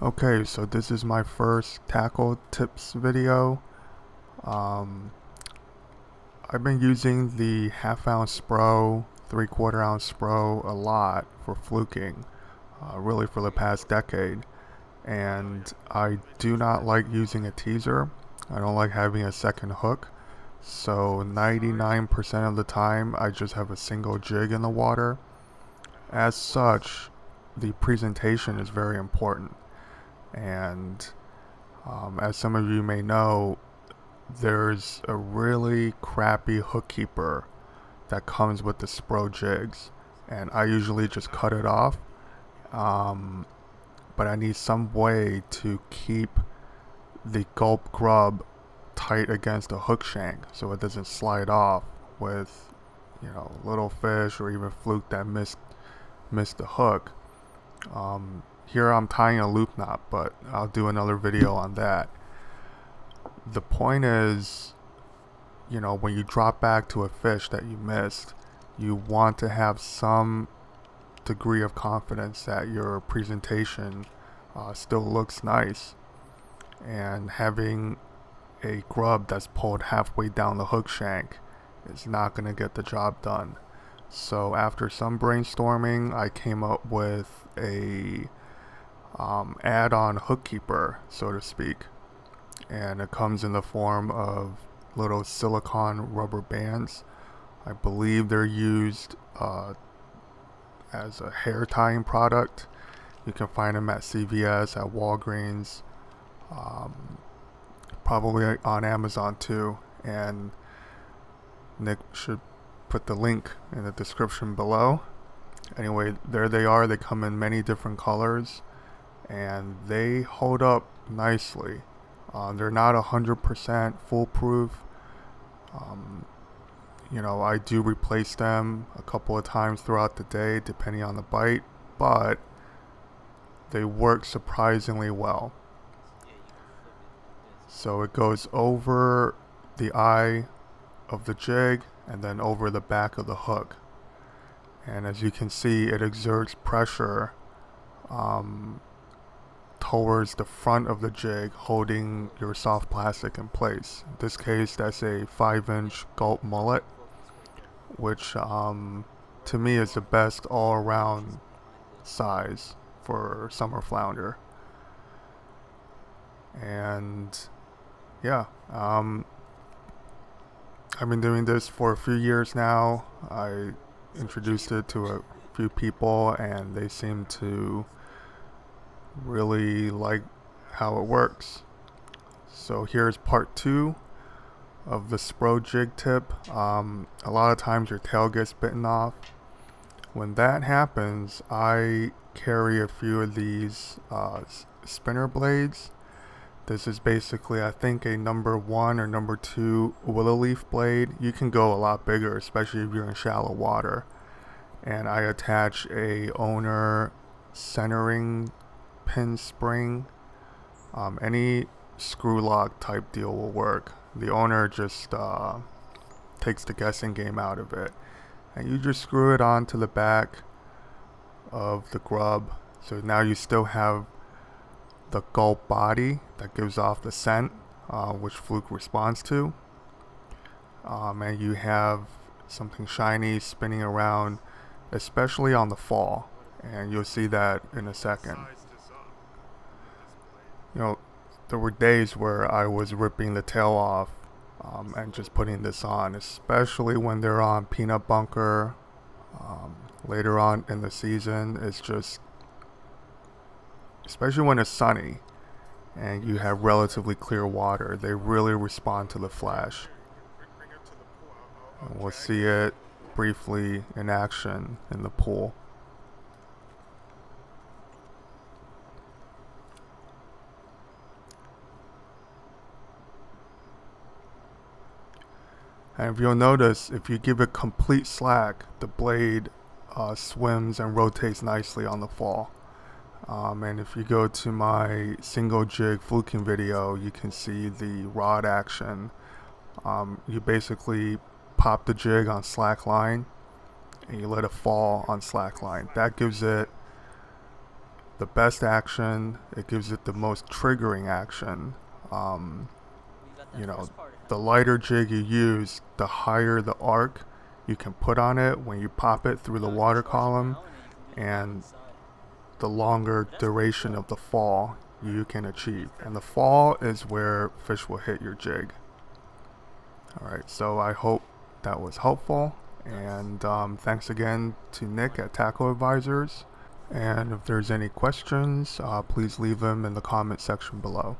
Okay, so this is my first tackle tips video. Um, I've been using the half ounce Spro, three quarter ounce Spro a lot for fluking, uh, really for the past decade. And I do not like using a teaser. I don't like having a second hook. So 99% of the time I just have a single jig in the water. As such, the presentation is very important and um, as some of you may know there's a really crappy hook keeper that comes with the Spro jigs. And I usually just cut it off um, but I need some way to keep the gulp grub tight against the hook shank so it doesn't slide off with you know little fish or even fluke that missed missed the hook. Um, here I'm tying a loop knot, but I'll do another video on that. The point is, you know, when you drop back to a fish that you missed, you want to have some degree of confidence that your presentation uh, still looks nice. And having a grub that's pulled halfway down the hook shank is not going to get the job done. So after some brainstorming, I came up with a um, add-on hook keeper, so to speak. And it comes in the form of little silicone rubber bands. I believe they're used uh, as a hair tying product. You can find them at CVS, at Walgreens, um, probably on Amazon too. And Nick should put the link in the description below. Anyway, there they are. They come in many different colors and they hold up nicely. Uh, they're not 100% foolproof. Um, you know, I do replace them a couple of times throughout the day depending on the bite, but they work surprisingly well. So it goes over the eye of the jig and then over the back of the hook. And as you can see, it exerts pressure um, towards the front of the jig holding your soft plastic in place. In this case that's a 5 inch gulp mullet which um, to me is the best all around size for summer flounder. And yeah, um, I've been doing this for a few years now. I introduced it to a few people and they seem to really like how it works. So here's part two of the Spro jig tip. Um, a lot of times your tail gets bitten off. When that happens, I carry a few of these uh, spinner blades. This is basically, I think, a number one or number two willow leaf blade. You can go a lot bigger, especially if you're in shallow water. And I attach a owner centering pin spring. Um, any screw lock type deal will work. The owner just uh, takes the guessing game out of it. And you just screw it onto the back of the grub. So now you still have the gulp body that gives off the scent, uh, which Fluke responds to. Um, and you have something shiny spinning around, especially on the fall. And you'll see that in a second you know, there were days where I was ripping the tail off um, and just putting this on, especially when they're on peanut bunker. Um, later on in the season, it's just, especially when it's sunny and you have relatively clear water, they really respond to the flash. And we'll see it briefly in action in the pool. And if you'll notice, if you give it complete slack, the blade uh, swims and rotates nicely on the fall. Um, and if you go to my single jig fluking video, you can see the rod action. Um, you basically pop the jig on slack line and you let it fall on slack line. That gives it the best action. It gives it the most triggering action. Um, you know, the lighter jig you use, the higher the arc you can put on it when you pop it through the water column, and the longer duration of the fall you can achieve. And the fall is where fish will hit your jig. Alright, so I hope that was helpful. And um, thanks again to Nick at Tackle Advisors. And if there's any questions, uh, please leave them in the comment section below.